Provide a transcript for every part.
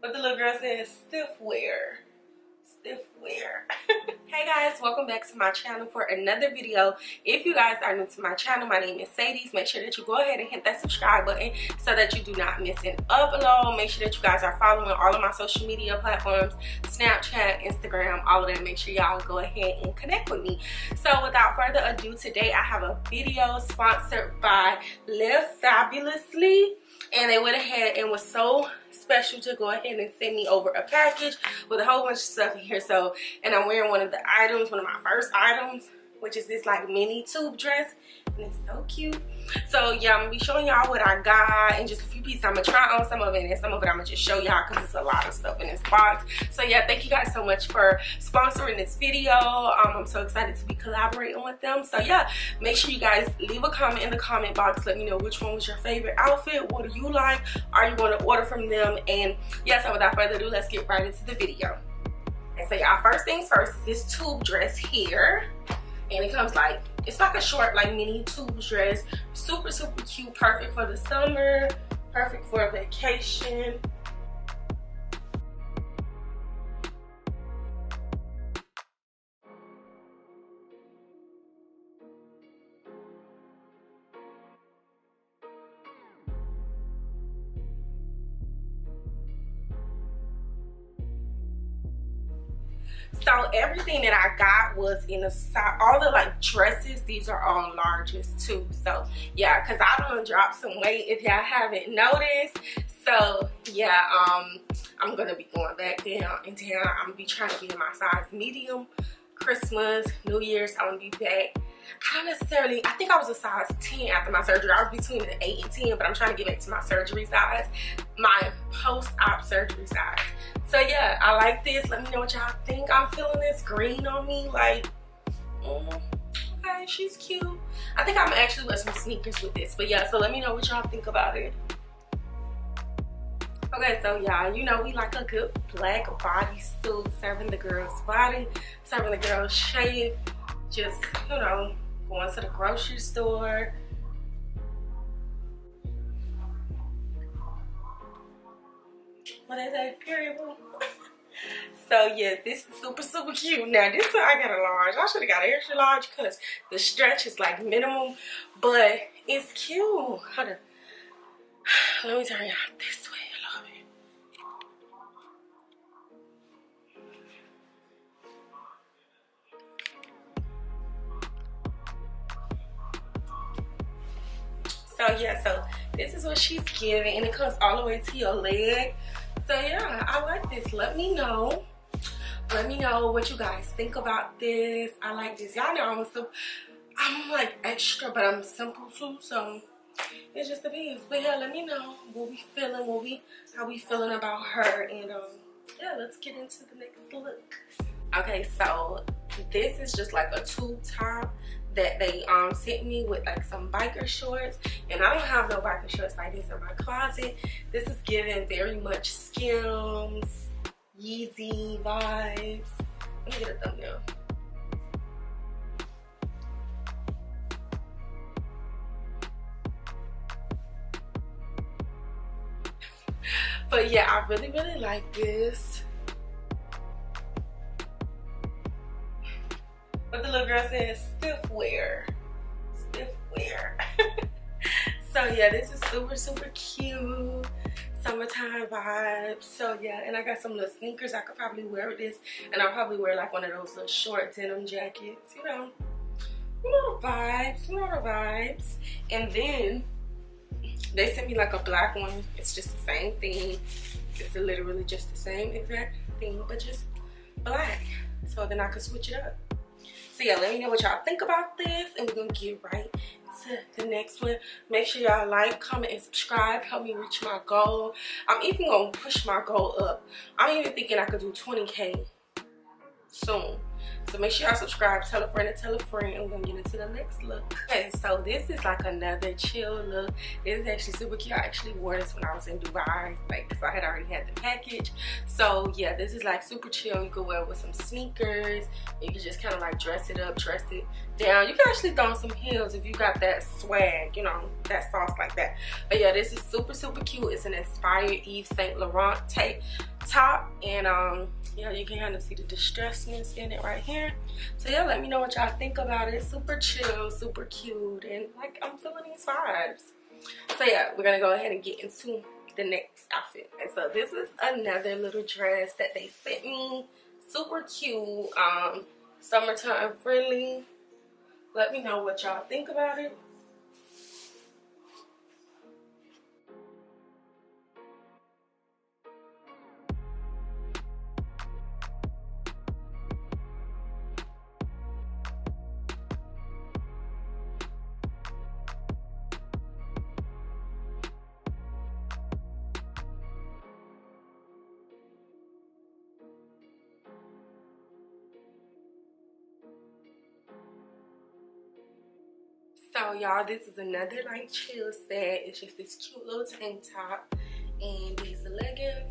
But the little girl says stiff wear. Stiff wear. hey guys, welcome back to my channel for another video. If you guys are new to my channel, my name is Sades. Make sure that you go ahead and hit that subscribe button so that you do not miss an upload. Make sure that you guys are following all of my social media platforms, Snapchat, Instagram, all of that. Make sure y'all go ahead and connect with me. So without further ado, today I have a video sponsored by Live Fabulously and they went ahead and was so special to go ahead and send me over a package with a whole bunch of stuff in here. So and i'm wearing one of the items one of my first items which is this like mini tube dress it's so cute. So yeah i'm gonna be showing y'all what i got and just a few pieces. I'm gonna try on some of it and some of it i'm gonna just show y'all because it's a lot of stuff in this box. So yeah thank you guys so much for sponsoring this video. Um, i'm so excited to be collaborating with them. So yeah make sure you guys leave a comment in the comment box. Let me know which one was your favorite outfit. What do you like? Are you going to order from them? And yeah so without further ado let's get right into the video. And so y'all first things first is this tube dress here and it comes like it's like a short like mini tube dress. Super super cute. Perfect for the summer. Perfect for a vacation so everything that i got was in a size all the like dresses these are all largest too. So yeah because i don't drop some weight if y'all haven't noticed. So yeah um i'm gonna be going back down and down. I'm gonna be trying to be in my size medium christmas new year's i'm gonna be back I don't necessarily, I think I was a size 10 after my surgery. I was between an 8 and 10, but I'm trying to get back to my surgery size, my post-op surgery size. So yeah, I like this. Let me know what y'all think. I'm feeling this green on me, like, mm, okay, she's cute. I think I'm actually wear some sneakers with this, but yeah, so let me know what y'all think about it. Okay, so y'all, you know we like a good black bodysuit, serving the girl's body, serving the girl's shape, just, you know, going to the grocery store. What is that? Period. so yes, this is super super cute. Now this one I got a large. I should have got an extra large because the stretch is like minimum, but it's cute. Hold on. Let me turn y'all this So yeah, so this is what she's giving and it comes all the way to your leg. So yeah, I like this. Let me know. Let me know what you guys think about this. I like this. Y'all know I'm so I'm like extra, but I'm simple too. So it's just a piece. But yeah, let me know what we feeling, what we how we feeling about her. And um yeah, let's get into the next look. Okay, so this is just like a tube top that they um sent me with like some biker shorts and I don't have no biker shorts like this in my closet. This is giving very much Skims, Yeezy vibes. Let me get a thumbnail. but yeah, I really, really like this. What the little girl says so yeah, this is super, super cute. Summertime vibes. So yeah, and I got some little sneakers I could probably wear with this. And I'll probably wear like one of those little short denim jackets, you know. You know the vibes, you know the vibes. And then they sent me like a black one. It's just the same thing. It's literally just the same exact thing, but just black. So then I could switch it up so yeah let me know what y'all think about this and we're gonna get right to the next one. Make sure y'all like comment and subscribe. Help me reach my goal. I'm even gonna push my goal up. I'm even thinking i could do 20k soon So make sure y'all subscribe, tell a friend and tell a friend. I'm gonna get into the next look. Okay, so this is like another chill look. This is actually super cute. I actually wore this when I was in Dubai, like cause I had already had the package. So yeah, this is like super chill. You could wear it with some sneakers. You can just kind of like dress it up, dress it down. You can actually throw on some heels if you got that swag, you know, that sauce like that. But yeah, this is super, super cute. It's an inspired Yves Saint Laurent tape top and um yeah you can kind of see the distressedness in it right here. So yeah let me know what y'all think about it. Super chill super cute and like i'm feeling these vibes. So yeah we're gonna go ahead and get into the next outfit. And so this is another little dress that they sent me. Super cute um summertime friendly. Let me know what y'all think about it So y'all, this is another like chill set. It's just this cute little tank top and these leggings.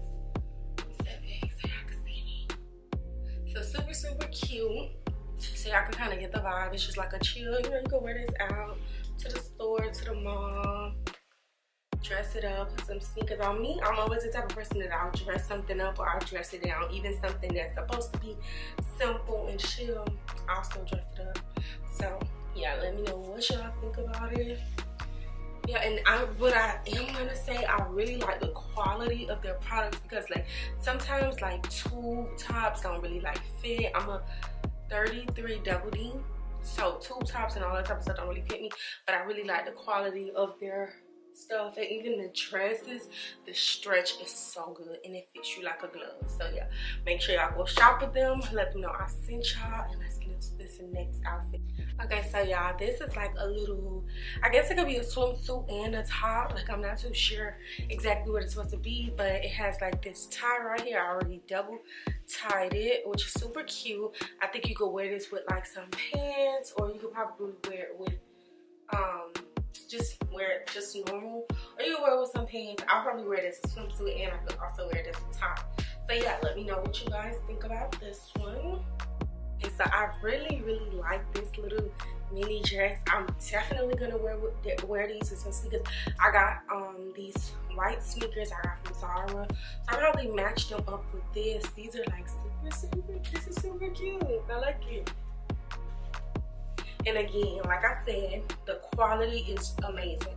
So super, super cute. So y'all can kind of get the vibe. It's just like a chill, you know, you can wear this out to the store, to the mall, dress it up, put some sneakers on me. I'm always the type of person that I'll dress something up or I'll dress it down. Even something that's supposed to be simple and chill, I'll still dress it up. So yeah let me know what y'all think about it. Yeah and i what i am gonna say i really like the quality of their products because like sometimes like tube tops don't really like fit. I'm a 33 double d so tube tops and all that type of stuff don't really fit me but i really like the quality of their stuff and even the dresses the stretch is so good and it fits you like a glove. So yeah make sure y'all go shop with them. Let them know i sent y'all and let's get into this next outfit. Okay so y'all this is like a little i guess it could be a swimsuit and a top. Like i'm not too sure exactly what it's supposed to be but it has like this tie right here. I already double tied it which is super cute. I think you could wear this with like some pants or you could probably wear it with um just wear it just normal or you wear it with some pants i'll probably wear it as a swimsuit and i could also wear it as a top so yeah let me know what you guys think about this one and so I really, really like this little mini dress. I'm definitely gonna wear wear these with some sneakers. I got um these white sneakers I got from Zara. So I probably matched them up with this. These are like super, super, this is super cute. I like it. And again, like I said, the quality is amazing.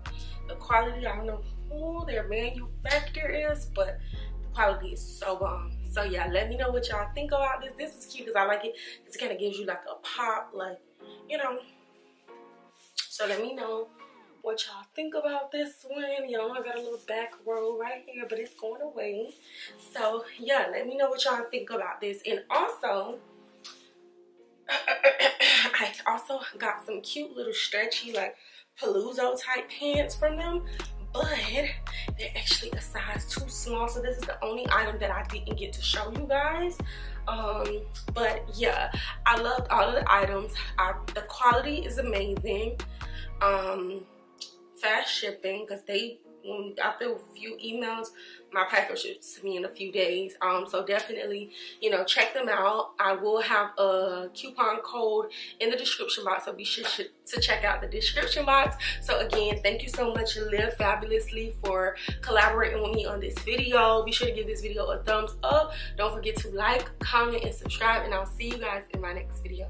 The quality, I don't know who their manufacturer is, but the quality is so bomb so yeah let me know what y'all think about this. This is cute because i like it. It kind of gives you like a pop like you know. So let me know what y'all think about this one. Y'all know i got a little back row right here but it's going away. So yeah let me know what y'all think about this. And also I also got some cute little stretchy like palazzo type pants from them but they're actually a size too small so this is the only item that i didn't get to show you guys. Um but yeah i loved all of the items. I, the quality is amazing. Um fast shipping because they after a few emails my package ships to me in a few days. Um so definitely you know check them out. I will have a coupon code in the description box so be sure to check out the description box. So again thank you so much live fabulously for collaborating with me on this video. Be sure to give this video a thumbs up. Don't forget to like comment and subscribe and i'll see you guys in my next video